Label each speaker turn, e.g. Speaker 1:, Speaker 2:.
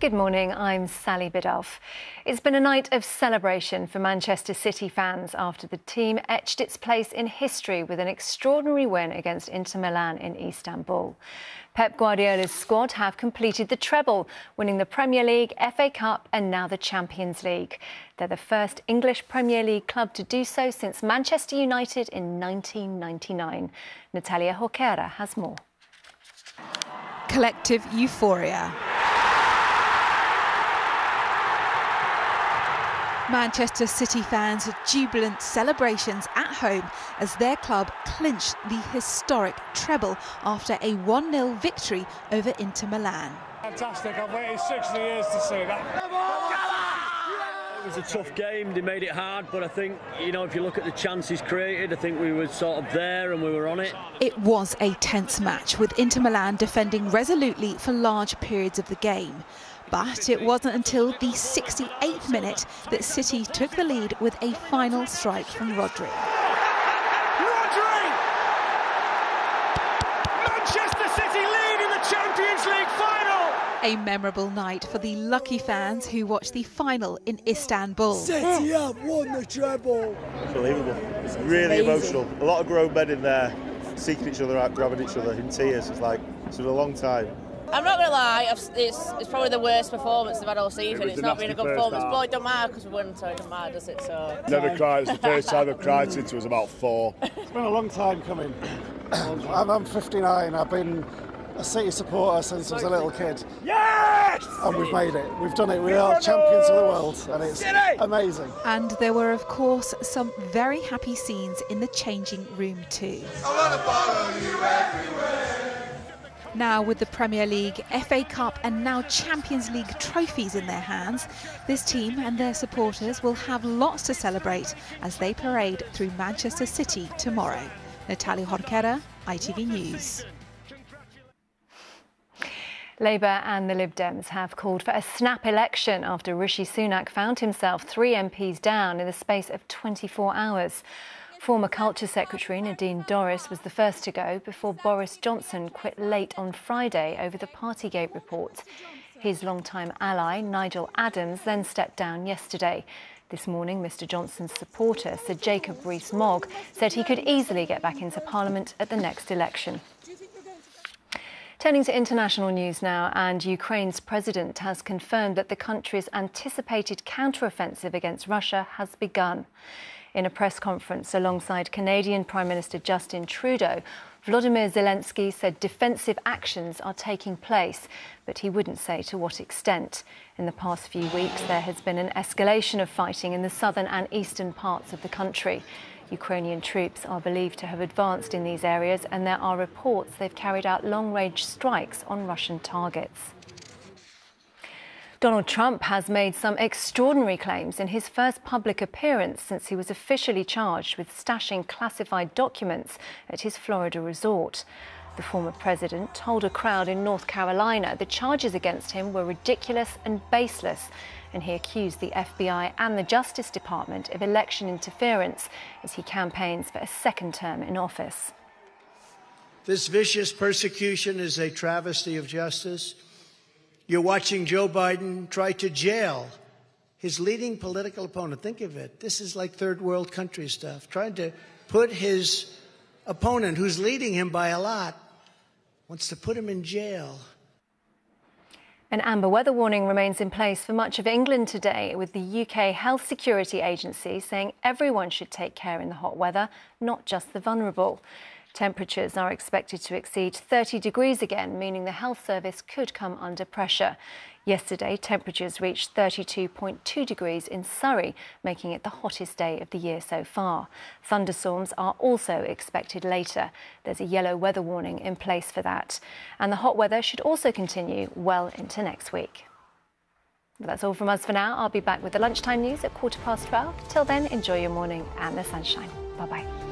Speaker 1: Good morning, I'm Sally Biddulph. It's been a night of celebration for Manchester City fans after the team etched its place in history with an extraordinary win against Inter Milan in Istanbul. Pep Guardiola's squad have completed the treble, winning the Premier League, FA Cup and now the Champions League. They're the first English Premier League club to do so since Manchester United in 1999. Natalia Jorquera has more.
Speaker 2: Collective euphoria. Manchester City fans had jubilant celebrations at home as their club clinched the historic treble after a 1-0 victory over Inter Milan.
Speaker 3: Fantastic, I've waited 60 years to see that.
Speaker 4: It was a tough game, they made it hard, but I think, you know, if you look at the chances created, I think we were sort of there and we were on it.
Speaker 2: It was a tense match with Inter Milan defending resolutely for large periods of the game. But it wasn't until the 68th minute that City took the lead with a final strike from Rodri.
Speaker 3: Rodri! Manchester City lead in the Champions League final!
Speaker 2: A memorable night for the lucky fans who watched the final in Istanbul.
Speaker 5: City have won the treble.
Speaker 6: Unbelievable. It's really
Speaker 5: Amazing.
Speaker 6: emotional. A lot of grown men in there seeking each other out, grabbing each other in tears. It's like, it's been a long time.
Speaker 7: I'm not gonna lie, I've, it's, it's probably the worst performance they've had all season.
Speaker 3: was
Speaker 7: it's not been a good performance,
Speaker 3: half.
Speaker 7: but it don't matter because we won, so it don't matter, does it? So
Speaker 3: Never cried, it's the first time I've cried since I was about four.
Speaker 8: It's been a long time coming. I'm, I'm 59. I've been a City supporter since I was a little kid,
Speaker 3: Yes!
Speaker 8: and we've made it. We've done it. We are champions of the world, and it's amazing.
Speaker 2: And there were, of course, some very happy scenes in the changing room too. Now, with the Premier League, FA Cup, and now Champions League trophies in their hands, this team and their supporters will have lots to celebrate as they parade through Manchester City tomorrow. Natalia Jorquera, ITV News.
Speaker 1: Labour and the Lib Dems have called for a snap election after Rishi Sunak found himself three MPs down in the space of 24 hours. Former Culture Secretary Nadine Dorries was the first to go before Boris Johnson quit late on Friday over the Partygate report. His longtime ally, Nigel Adams, then stepped down yesterday. This morning, Mr Johnson's supporter, Sir Jacob Rees-Mogg, said he could easily get back into Parliament at the next election. Turning to international news now, and Ukraine's president has confirmed that the country's anticipated counteroffensive against Russia has begun. In a press conference alongside Canadian Prime Minister Justin Trudeau, Vladimir Zelensky said defensive actions are taking place, but he wouldn't say to what extent. In the past few weeks, there has been an escalation of fighting in the southern and eastern parts of the country. Ukrainian troops are believed to have advanced in these areas, and there are reports they've carried out long range strikes on Russian targets. Donald Trump has made some extraordinary claims in his first public appearance since he was officially charged with stashing classified documents at his Florida resort. The former president told a crowd in North Carolina the charges against him were ridiculous and baseless, and he accused the FBI and the Justice Department of election interference as he campaigns for a second term in office.
Speaker 9: This vicious persecution is a travesty of justice. You're watching Joe Biden try to jail his leading political opponent. Think of it. This is like third world country stuff. Trying to put his opponent, who's leading him by a lot, wants to put him in jail.
Speaker 1: An amber weather warning remains in place for much of England today, with the UK Health Security Agency saying everyone should take care in the hot weather, not just the vulnerable. Temperatures are expected to exceed 30 degrees again, meaning the health service could come under pressure. Yesterday, temperatures reached 32.2 degrees in Surrey, making it the hottest day of the year so far. Thunderstorms are also expected later. There's a yellow weather warning in place for that. And the hot weather should also continue well into next week. But that's all from us for now. I'll be back with the lunchtime news at quarter past 12. Till then, enjoy your morning and the sunshine. Bye bye.